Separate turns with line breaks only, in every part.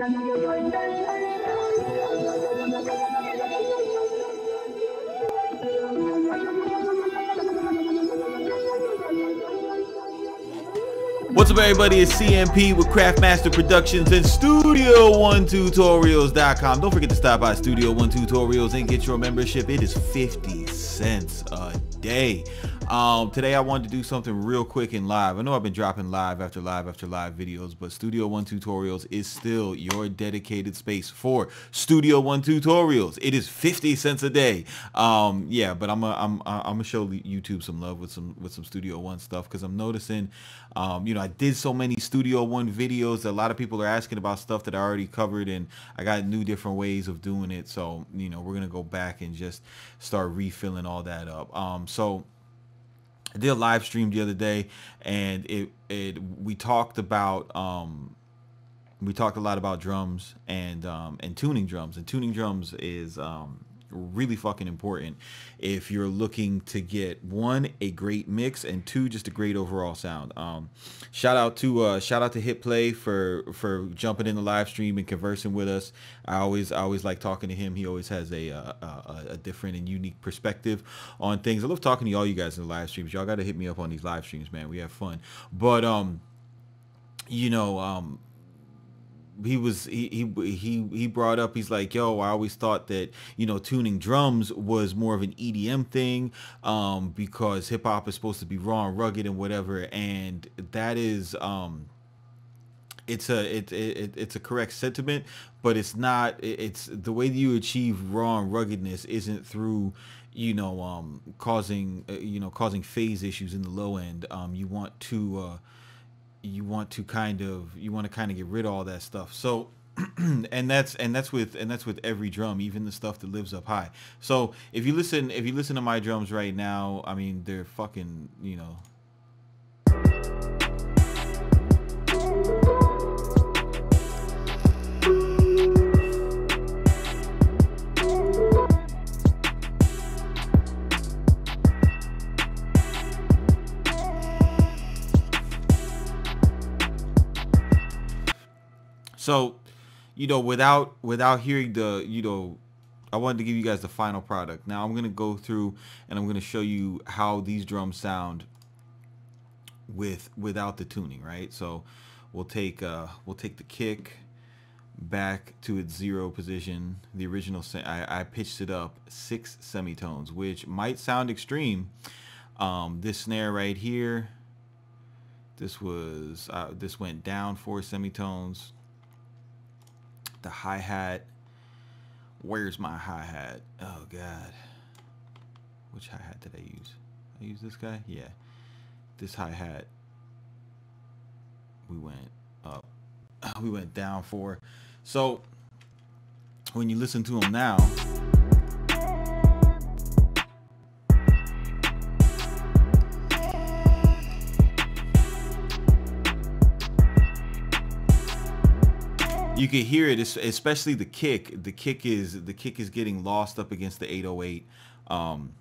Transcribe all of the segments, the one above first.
What's up, everybody? It's CMP with Craftmaster Productions and Studio One Tutorials.com. Don't forget to stop by Studio One Tutorials and get your membership. It is 50 cents a day. Um, today I wanted to do something real quick and live. I know I've been dropping live after live after live videos, but Studio One Tutorials is still your dedicated space for Studio One Tutorials. It is 50 cents a day. Um, yeah, but I'm a, I'm I'm gonna show YouTube some love with some with some Studio One stuff because I'm noticing, um, you know, I did so many Studio One videos that a lot of people are asking about stuff that I already covered, and I got new different ways of doing it. So you know, we're gonna go back and just start refilling all that up. Um, so I did a live stream the other day, and it it we talked about um, we talked a lot about drums and um, and tuning drums, and tuning drums is um, really fucking important if you're looking to get one a great mix and two just a great overall sound. Um shout out to uh shout out to hit play for for jumping in the live stream and conversing with us. I always i always like talking to him. He always has a uh, a, a different and unique perspective on things. I love talking to all you guys in the live streams. Y'all got to hit me up on these live streams man. We have fun. But um you know um he was he he he brought up he's like yo i always thought that you know tuning drums was more of an edm thing um because hip-hop is supposed to be raw and rugged and whatever and that is um it's a it, it it's a correct sentiment but it's not it's the way that you achieve raw and ruggedness isn't through you know um causing uh, you know causing phase issues in the low end. Um you want to uh you want to kind of you want to kind of get rid of all that stuff. So and that's and that's with and that's with every drum even the stuff that lives up high. So if you listen if you listen to my drums right now i mean they're fucking you know So, you know, without without hearing the, you know, I wanted to give you guys the final product. Now I'm gonna go through and I'm gonna show you how these drums sound with without the tuning, right? So we'll take uh, we'll take the kick back to its zero position. The original I, I pitched it up six semitones, which might sound extreme. Um, this snare right here, this was uh, this went down four semitones the hi-hat. Where's my hi-hat? Oh god. Which hi-hat did I use? I use this guy? Yeah. This hi-hat. We went up. We went down for. So when you listen to them now, you can hear it, especially the kick. The kick is the kick is getting lost up against the 808. Um,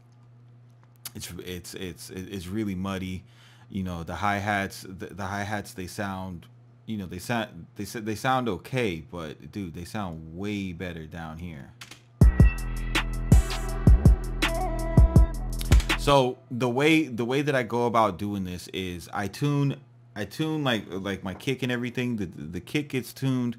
it's it's it's it's really muddy. You know the hi hats. The, the hi hats they sound. You know they sound they said they sound okay, but dude, they sound way better down here. So the way the way that I go about doing this is I tune I tune like like my kick and everything. The the kick gets tuned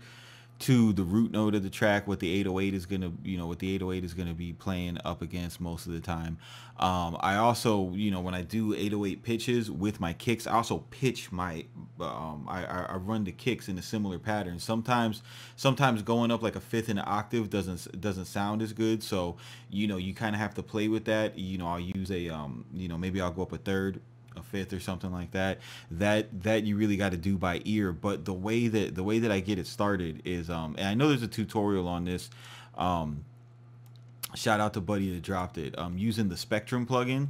to the root note of the track what the 808 is going to you know what the 808 is going to be playing up against most of the time. Um, i also you know when i do 808 pitches with my kicks i also pitch my um, I, I run the kicks in a similar pattern. Sometimes sometimes going up like a fifth in an octave doesn't doesn't sound as good. So you know you kind of have to play with that. You know i'll use a um, you know maybe i'll go up a third a fifth or something like that that that you really got to do by ear. But the way that the way that i get it started is um and i know there's a tutorial on this um shout out to buddy that dropped it um using the spectrum plugin.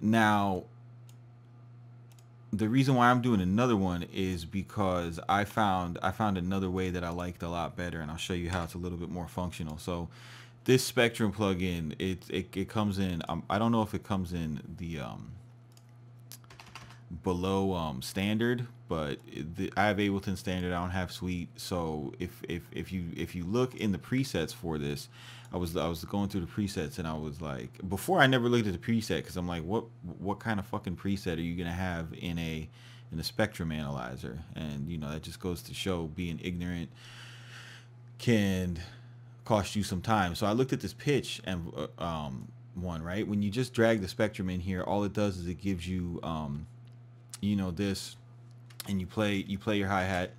Now the reason why I'm doing another one is because I found I found another way that I liked a lot better and I'll show you how it's a little bit more functional. So this spectrum plugin it it, it comes in um, I don't know if it comes in the um below um, standard, but the, I have Ableton standard. I don't have Suite. So if if if you if you look in the presets for this, I was I was going through the presets and I was like, before I never looked at the preset because I'm like, what what kind of fucking preset are you gonna have in a in a spectrum analyzer? And you know that just goes to show being ignorant can cost you some time. So I looked at this pitch and uh, um, one right when you just drag the spectrum in here, all it does is it gives you um, you know this and you play you play your hi-hat.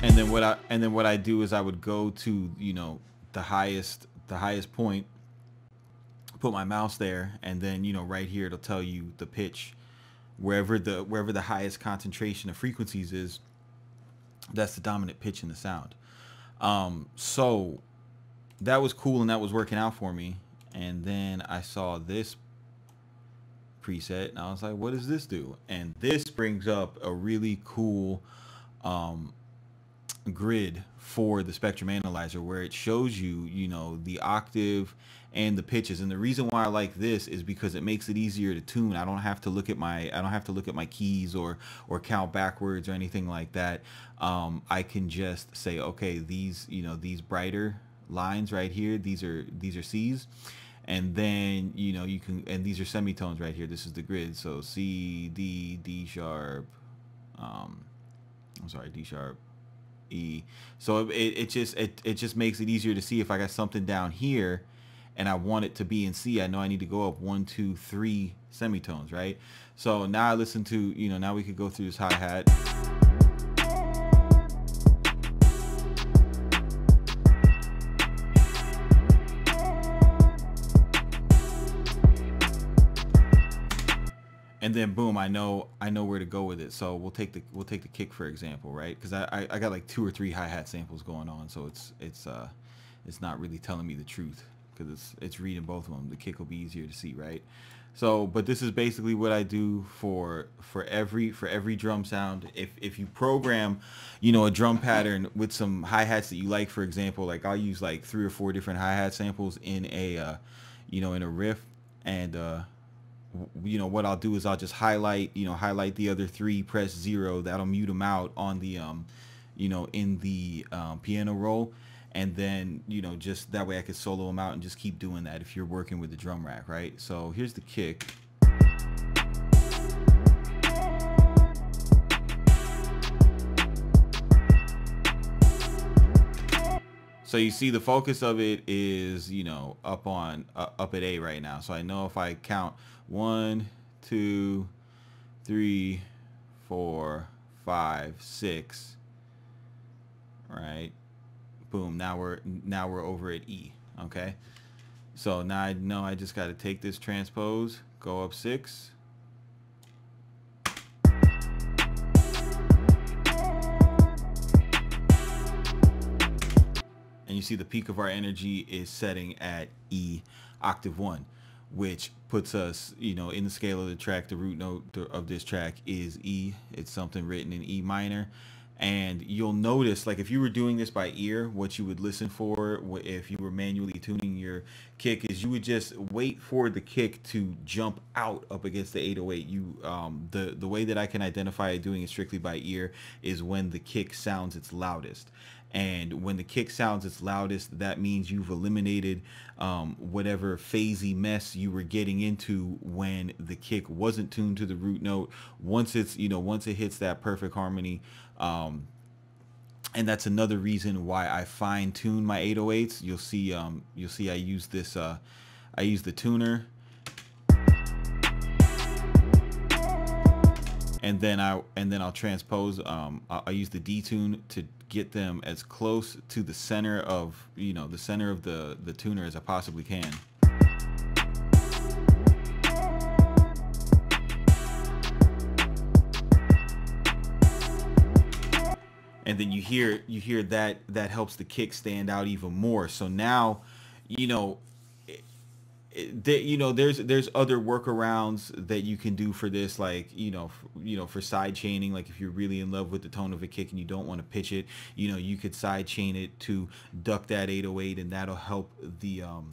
And then what I and then what I do is I would go to you know the highest the highest point put my mouse there and then you know right here it'll tell you the pitch. Wherever the wherever the highest concentration of frequencies is that's the dominant pitch in the sound. Um, so that was cool and that was working out for me. And then I saw this preset and I was like, what does this do? And this brings up a really cool um, grid for the spectrum analyzer where it shows you, you know, the octave and the pitches. And the reason why I like this is because it makes it easier to tune. I don't have to look at my I don't have to look at my keys or or count backwards or anything like that. Um, I can just say, okay, these, you know, these brighter lines right here, these are these are C's and then you know you can and these are semitones right here. This is the grid. So C D D sharp um I'm sorry D sharp E. So it, it just it, it just makes it easier to see if I got something down here and I want it to be in C. I know I need to go up one two three semitones right? So now I listen to you know now we could go through this hi-hat and then boom, I know I know where to go with it. So we'll take the we'll take the kick for example, right? Because I, I, I got like two or three hi hat samples going on, so it's it's uh it's not really telling me the truth because it's it's reading both of them. The kick will be easier to see, right? So, but this is basically what I do for for every for every drum sound. If if you program, you know, a drum pattern with some hi hats that you like, for example, like I'll use like three or four different hi hat samples in a, uh, you know, in a riff, and uh, you know what I'll do is I'll just highlight you know highlight the other three press zero that'll mute them out on the um you know in the um, piano roll. And then you know just that way I could solo them out and just keep doing that if you're working with the drum rack right? So here's the kick So you see the focus of it is, you know, up on uh, up at A right now. So I know if I count one, two, three, four, five, six, right? Boom. Now we're now we're over at E. Okay. So now I know I just got to take this transpose, go up six, you see the peak of our energy is setting at E octave one, which puts us, you know, in the scale of the track. The root note of this track is E. It's something written in E minor. And you'll notice, like if you were doing this by ear, what you would listen for if you were manually tuning your kick is you would just wait for the kick to jump out up against the 808. You, um, the the way that I can identify it doing it strictly by ear is when the kick sounds its loudest and when the kick sounds its loudest that means you've eliminated um, whatever phasey mess you were getting into when the kick wasn't tuned to the root note. Once it's you know once it hits that perfect harmony um, and that's another reason why I fine tune my 808s you'll see um, you'll see I use this uh, I use the tuner and then I and then I'll transpose um, I, I use the detune to get them as close to the center of you know the center of the the tuner as I possibly can. And then you hear you hear that that helps the kick stand out even more. So now, you know, you know there's there's other workarounds that you can do for this like you know you know for side chaining like if you're really in love with the tone of a kick and you don't want to pitch it you know you could side chain it to duck that 808 and that'll help the um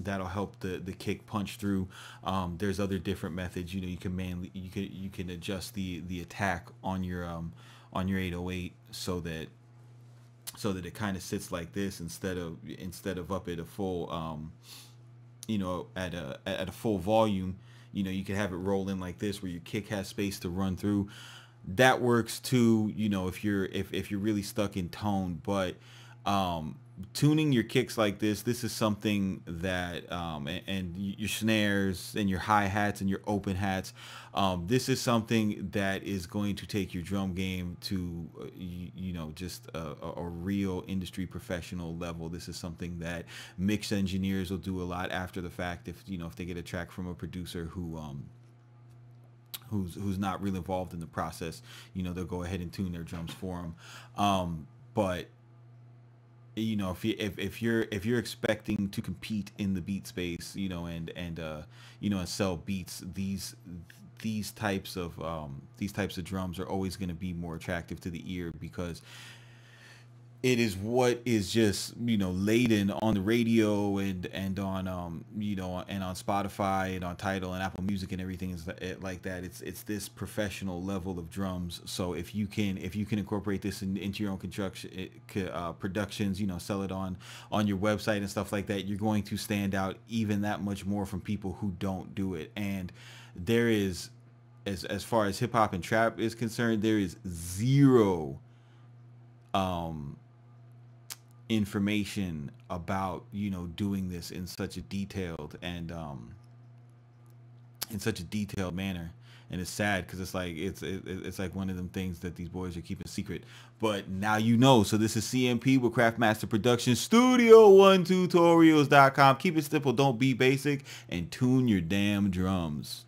that'll help the the kick punch through. Um, there's other different methods you know you can manually you can you can adjust the the attack on your um on your 808 so that so that it kind of sits like this instead of instead of up at a full um you know at a at a full volume you know you could have it roll in like this where your kick has space to run through. That works too you know if you're if, if you're really stuck in tone but um tuning your kicks like this this is something that um, and, and, your snares and your hi-hats and your open hats um, this is something that is going to take your drum game to uh, you, you, know just a, a, real industry professional level. This is something that mix engineers will do a lot after the fact if you know if they get a track from a producer who um, who's who's not really involved in the process you know they'll go ahead and tune their drums for them um, but you know if you if, if you're if you're expecting to compete in the beat space you know and and uh you know and sell beats these these types of um these types of drums are always going to be more attractive to the ear because it is what is just you know laden on the radio and and on um you know and on Spotify and on Tidal and Apple Music and everything is like that. It's it's this professional level of drums. So if you can if you can incorporate this in, into your own construction uh, productions, you know, sell it on on your website and stuff like that, you're going to stand out even that much more from people who don't do it. And there is as as far as hip hop and trap is concerned, there is zero um information about you know doing this in such a detailed and um in such a detailed manner. And it's sad because it's like it's it, it's like one of them things that these boys are keeping secret. But now you know. So this is cmp with craftmaster productions studio one tutorials.com keep it simple. Don't be basic. And tune your damn drums